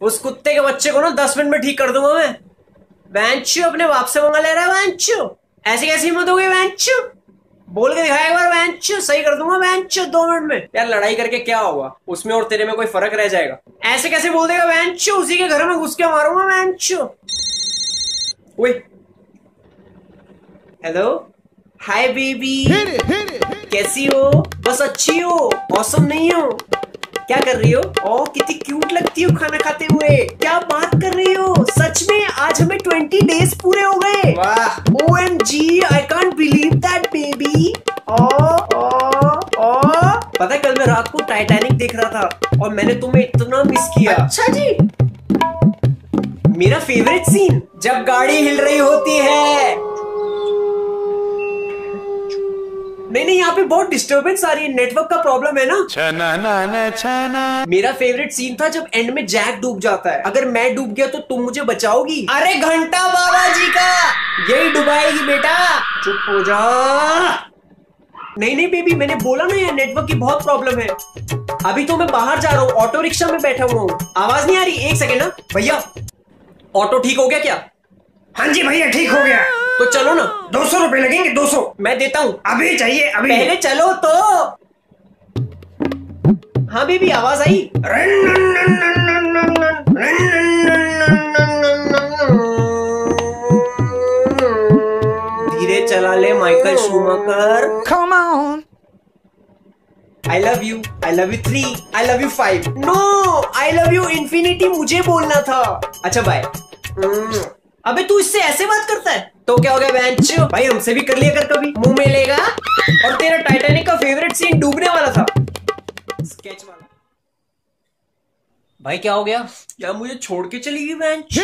उस कुत्ते के बच्चे को ना दस मिनट में ठीक कर दूँगा मैं। वैंचू अपने बाप से मंगा ले रहा है वैंचू। ऐसी कैसी हिम्मत हो गई वैंचू? बोल के दिखाया एक बार वैंचू सही कर दूँगा वैंचू दो मिनट में। यार लड़ाई करके क्या होगा? उसमें और तेरे में कोई फ़र्क रह जाएगा। ऐसे कैसे बोल देगा वैंचू? उसी के घर में घुस के मारूँगा वैंचू। ओए। हेलो हाय बेबी कैसी हो? बस अच्छी हो मौसम नहीं हो। क्या कर रही हो? ओ कितनी क्यूट लगती हो खाना खाते हुए। क्या बात कर रही हो? सच में आज हमें ट्वेंटी डेज़ पूरे हो गए। O M G I can't believe that baby oh oh oh पता है कल मैं रात को टाइटैनिक देख रहा था और मैंने तुम्हें इतना मिस किया। अच्छा जी। मेरा फेवरेट सीन जब गाड़ी हिल रही होती है। नहीं नहीं यहाँ पे बहुत डिस्टरबेंस आ रही है। नेटवर्क का प्रॉब्लम है ना। छना ना ना छना। मेरा फेवरेट सीन था जब एंड में जैक डूब जाता है। अगर मैं डूब गया तो तुम मुझे बचाओगी। अरे घंटा बाबा जी का! यही डुबाएगी बेटा। चुप हो जा। नहीं नहीं बेबी मैंने बोला ना यार नेटवर्क की बहुत प्रॉब्लम है। अभी तो मैं बाहर जा रहा हूँ ऑटो रिक्शा में बैठा हुआ हूँ। आवाज़ नहीं आ रही? एक सेकेंड ना। भैया ऑटो ठीक हो गया क्या? हाँ जी भैया ठीक हो गया। तो चलो ना। दो सौ रुपए लगेंगे दो सौ। मैं देता हूँ। अभी चाहिए अभी। पहले चलो तो। हाँ बेबी आवाज़ आई। धीरे चला ले Michael Schumacher. Come on I love you I love you three I love you five no I love you infinity मुझे बोलना था। अच्छा बाय अबे तू इससे ऐसे बात करता है? तो क्या हो गया बेंच? भाई हमसे भी कर लिया कर कभी। मुँह में लेगा और तेरा टाइटैनिक का फेवरेट सीन डूबने वाला था। स्केच वाला। भाई क्या हो गया? क्या मुझे छोड़ के चली गई बेंच?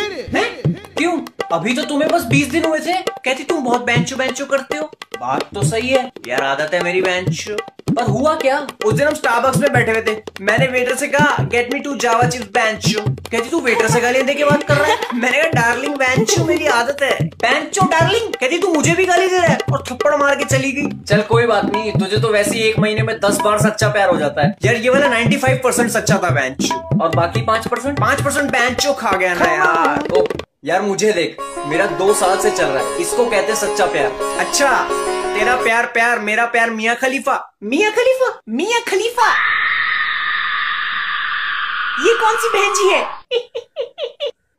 क्यों? अभी तो तुम्हें बस बीस दिन हुए थे। कहती तुम बहुत बेंचो बेंचो करते हो। बात तो सही है। यार आदत है मेरी बेंच। पर हुआ क्या? उस दिन हम स्टारबक्स में बैठे हुए थे। मैंने वेटर से कहा get me to Java chips बेंचो कहती तू वेटर से गालियाँ दे के बात कर रहा है? मैंने कहा डार्लिंग बेंचो मेरी आदत है। बेंचो डार्लिंग कहती तू मुझे भी गाली दे रहा है। और थप्पड़ मार के चली गई। चल कोई बात नहीं तुझे तो वैसे ही एक महीने में दस बार सच्चा प्यार हो जाता है। यार ये वाला 95 परसेंट सच्चा था बेंच और बाकी पाँच परसेंट? पाँच परसेंट बेंचो खा गया ना यार। ओ, यार मुझे देख मेरा दो साल से चल रहा है। इसको कहते हैं सच्चा प्यार। अच्छा तेरा प्यार प्यार मेरा प्यार मियाँ खलीफा। मियाँ खलीफा? मियाँ खलीफा? ये कौन सी बहन जी है?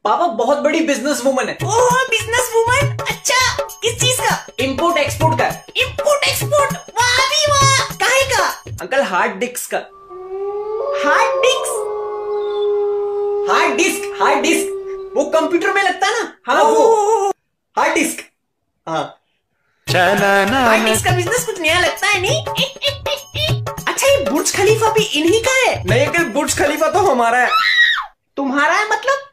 पापा बहुत बड़ी बिज़नेस वुमन है। ओह बिज़नेस वुमन अच्छा किस चीज़ का? इंपोर्ट एक्सपोर्ट का इंपोर्ट एक्सपोर्ट वाह भी वाह। काहे का? अंकल हार्ड डिस्क का। Hard disk hard disk hard disk वो कंप्यूटर में लगता है ना? हाँ वो। हार्ड डिस्क हाँ। का बिज़नेस कुछ नया लगता है नहीं? अच्छा ये बुर्ज खलीफा भी इन्हीं का है? नहीं अंकल बुर्ज खलीफा तो हमारा है। तुम्हारा है मतलब?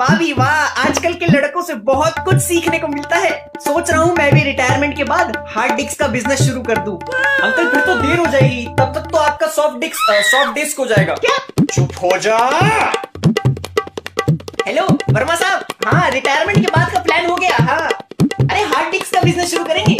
वाह भी वाह आजकल के लड़कों से बहुत कुछ सीखने को मिलता है। सोच रहा हूँ मैं भी रिटायरमेंट के बाद हार्ड डिस्क का बिज़नेस शुरू कर दूँ। अंकल फिर तो देर हो जाएगी। तब तक तो आपका सॉफ्ट डिस्क सॉफ्ट डिस्क हो जाएगा। क्या? चुप हो जा। हेलो वर्मा साहब। हाँ रिटायरमेंट के बाद का प्लान हो गया हाँ। अरे हार्ड डिस्क का बिज़नेस शुरू करेंगे।